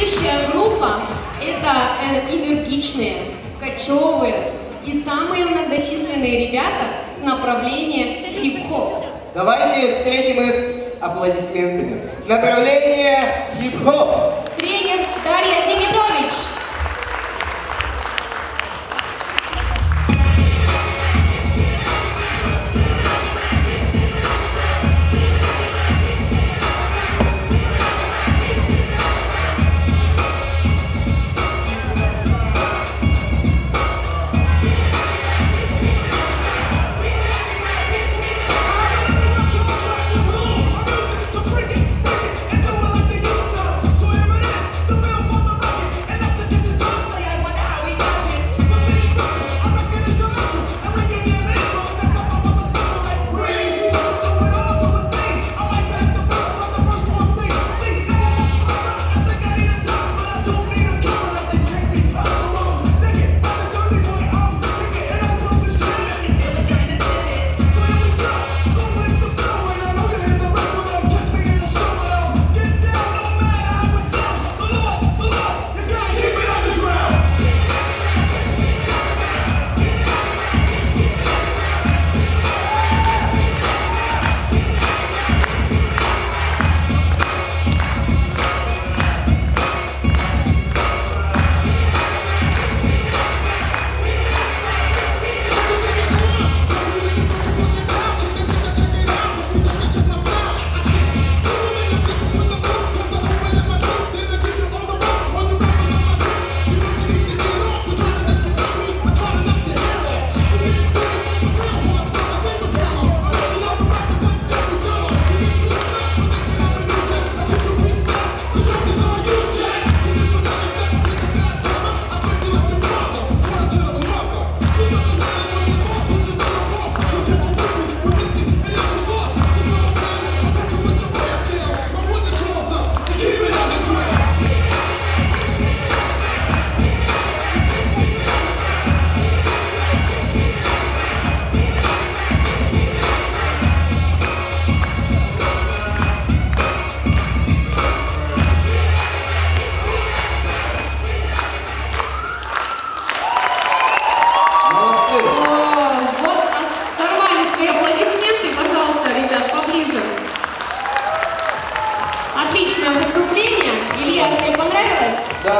Следующая группа – это э, энергичные, кочевые и самые многочисленные ребята с направления хип-хоп. Давайте встретим их с аплодисментами. Направление хип-хоп.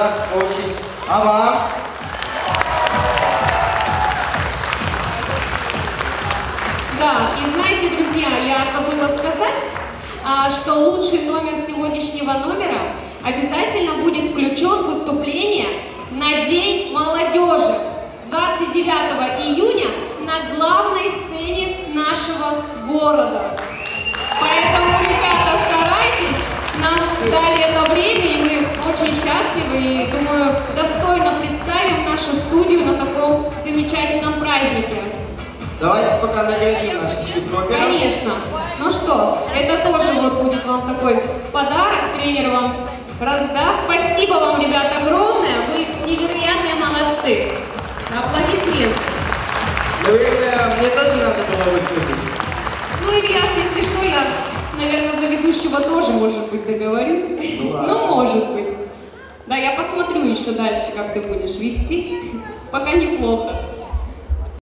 Да, очень. А вам? Да, и знаете, друзья, я забыла сказать, а, что лучший номер сегодняшнего номера обязательно будет включен в выступление на День молодежи 29 июня на главной сцене нашего города. Замечательном празднике. Давайте пока наградим наших хип-хоперов. Конечно. Ну что, это тоже вот будет вам такой подарок, тренер вам раздаст. Спасибо вам, ребят, огромное. Вы невероятные молодцы. Аплодисменты. Наверное, мне тоже надо было выступить. Ну, Ильяс, если что, я, наверное, за ведущего тоже, может быть, договорюсь. Ну ладно. Ну, может быть. Да, я посмотрю еще дальше, как ты будешь вести. Пока неплохо.